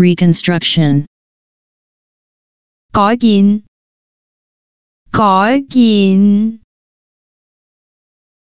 reconstruction, 改建，改建，